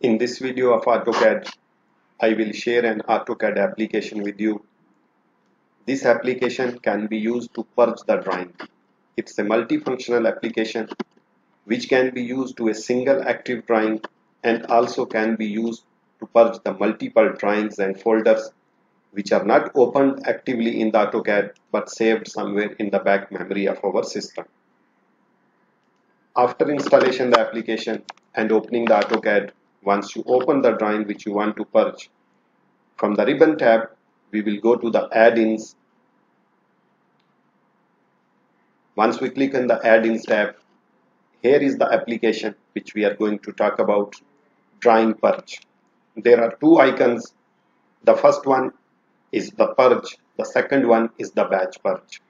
In this video of AutoCAD, I will share an AutoCAD application with you. This application can be used to purge the drawing. It's a multifunctional application which can be used to a single active drawing and also can be used to purge the multiple drawings and folders which are not opened actively in the AutoCAD but saved somewhere in the back memory of our system. After installation the application and opening the AutoCAD, once you open the drawing which you want to purge, from the ribbon tab, we will go to the add-ins. Once we click on the add-ins tab, here is the application which we are going to talk about, drawing purge. There are two icons. The first one is the purge. The second one is the batch purge.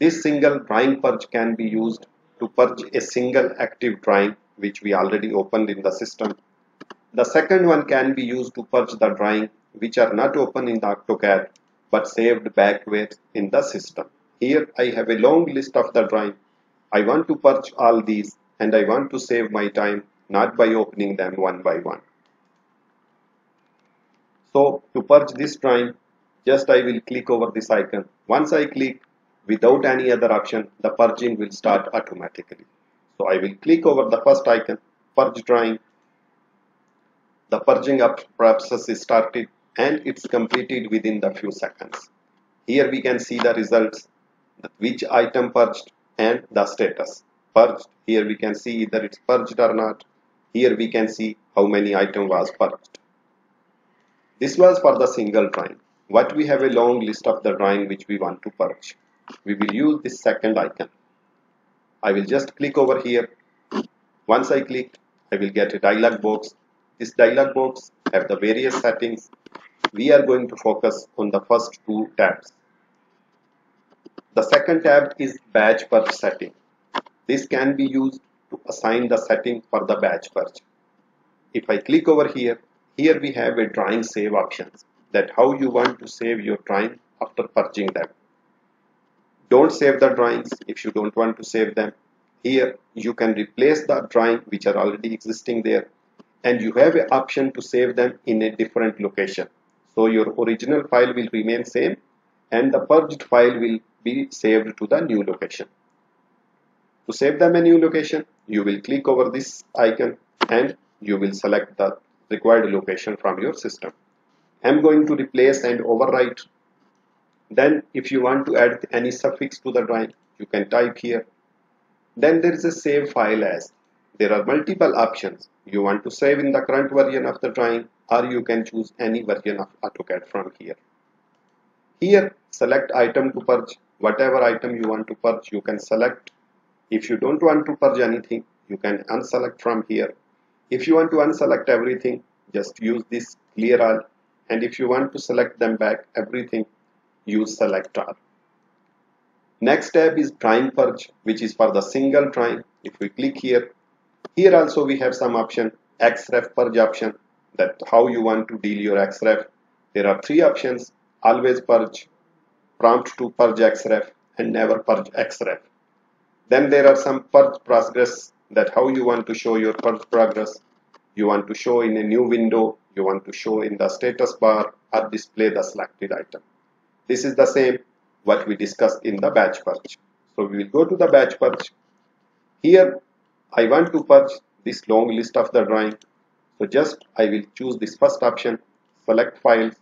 This single drawing purge can be used to purge a single active drawing which we already opened in the system. The second one can be used to purge the drawing which are not open in the AutoCAD but saved backward in the system. Here I have a long list of the drawing. I want to purge all these and I want to save my time not by opening them one by one. So to purge this drawing just I will click over this icon. Once I click without any other option the purging will start automatically. So I will click over the first icon purge drawing. The purging up process is started and it's completed within the few seconds. Here we can see the results which item purged and the status purged. Here we can see either it's purged or not. Here we can see how many item was purged. This was for the single drawing. What we have a long list of the drawing which we want to purge we will use this second icon. I will just click over here. Once I click, I will get a dialog box. This dialog box have the various settings. We are going to focus on the first two tabs. The second tab is batch purge setting. This can be used to assign the setting for the batch purge. If I click over here, here we have a drawing save options that how you want to save your drawing after purging them don't save the drawings if you don't want to save them here you can replace the drawing which are already existing there and you have an option to save them in a different location. So your original file will remain same and the purged file will be saved to the new location. To save them a new location you will click over this icon and you will select the required location from your system. I'm going to replace and overwrite. Then if you want to add any suffix to the drawing you can type here. Then there is a save file as there are multiple options. You want to save in the current version of the drawing or you can choose any version of AutoCAD from here. Here select item to purge. Whatever item you want to purge you can select. If you don't want to purge anything you can unselect from here. If you want to unselect everything just use this clear all and if you want to select them back everything use selector. Next tab is drawing purge which is for the single drawing. If we click here, here also we have some option xref purge option that how you want to deal your xref. There are three options always purge, prompt to purge xref and never purge xref. Then there are some purge progress that how you want to show your purge progress. You want to show in a new window, you want to show in the status bar or display the selected item. This is the same what we discussed in the batch purge. So we will go to the batch purge. Here I want to purge this long list of the drawing. So just I will choose this first option, select files.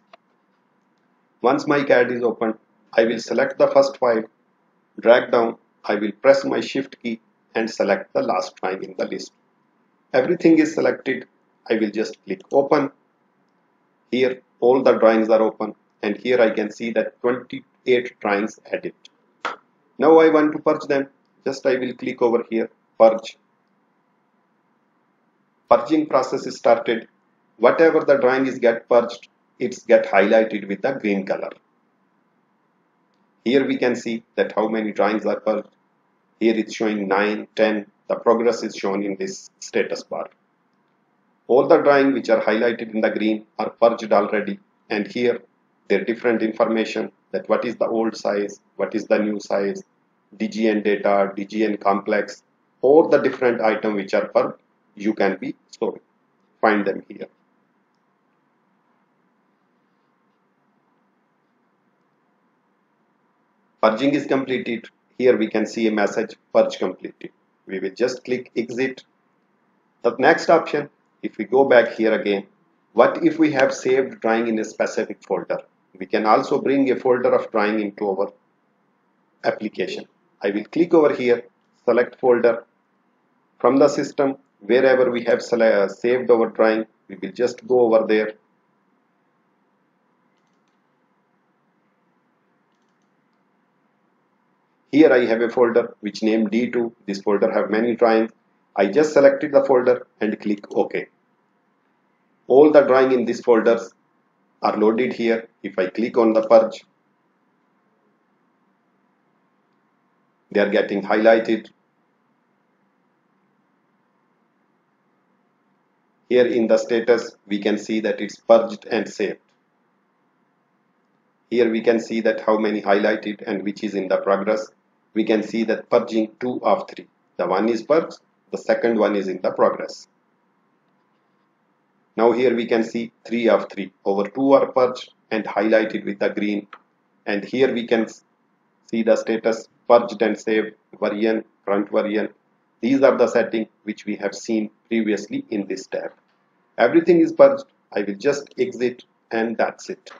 Once my CAD is open, I will select the first file, drag down, I will press my shift key and select the last drawing in the list. Everything is selected. I will just click open. Here all the drawings are open and here I can see that 28 drawings added. Now I want to purge them. Just I will click over here, purge. Purging process is started. Whatever the drawing is get purged, it's get highlighted with the green color. Here we can see that how many drawings are purged. Here it's showing 9, 10. The progress is shown in this status bar. All the drawings which are highlighted in the green are purged already and here their different information that what is the old size, what is the new size, DGN data, DGN complex, or the different item which are per you can be storing. find them here. Purging is completed. Here we can see a message purge completed. We will just click exit. The next option, if we go back here again, what if we have saved drawing in a specific folder? We can also bring a folder of drawing into our application. I will click over here, select folder. From the system, wherever we have uh, saved our drawing, we will just go over there. Here I have a folder which named D2. This folder have many drawings. I just selected the folder and click OK. All the drawing in these folders are loaded here. If I click on the purge, they are getting highlighted here in the status we can see that it's purged and saved. Here we can see that how many highlighted and which is in the progress. We can see that purging 2 of 3 the one is purged the second one is in the progress. Now here we can see 3 of 3 over 2 are purged and highlighted with the green. And here we can see the status purged and saved variant, front variant. These are the settings which we have seen previously in this tab. Everything is purged. I will just exit and that's it.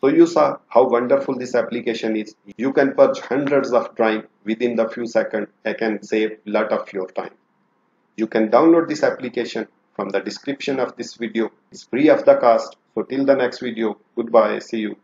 So you saw how wonderful this application is. You can purge hundreds of drawings within the few seconds I can save lot of your time. You can download this application from the description of this video. It's free of the cost. So till the next video, goodbye. See you.